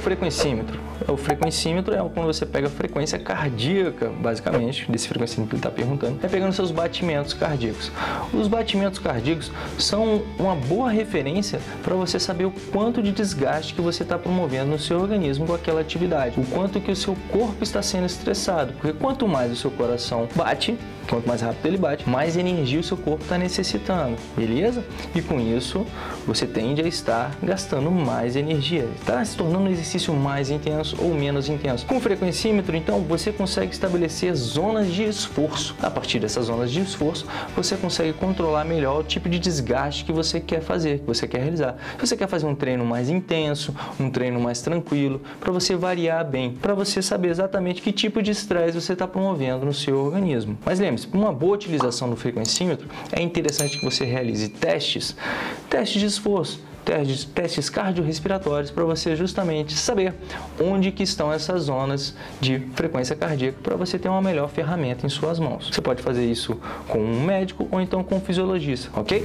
frequencímetro? O frequencímetro é quando você pega a frequência cardíaca, basicamente, desse frequencímetro que ele está perguntando, é pegando seus batimentos cardíacos. Os batimentos cardíacos são uma boa referência para você saber o quanto de desgaste que você está promovendo no seu organismo com aquela atividade, o quanto que o seu corpo está sendo estressado, porque quanto mais o seu coração bate, quanto mais rápido ele bate, mais energia o seu corpo está necessitando, beleza? E com isso, você tende a estar gastando mais energia, está se tornando um exercício mais intenso ou menos intenso. Com o frequencímetro, então, você consegue estabelecer zonas de esforço. A partir dessas zonas de esforço, você consegue controlar melhor o tipo de desgaste que você quer fazer, que você quer realizar. Se você quer fazer um treino mais intenso, um treino mais tranquilo, para você variar bem, para você saber exatamente que tipo de estresse você está promovendo no seu organismo. Mas lembre-se, uma boa utilização do frequencímetro, é interessante que você realize testes, testes de esforço, testes, testes cardiorrespiratórios para você justamente saber onde que estão essas zonas de frequência cardíaca para você ter uma melhor ferramenta em suas mãos. Você pode fazer isso com um médico ou então com um fisiologista, ok?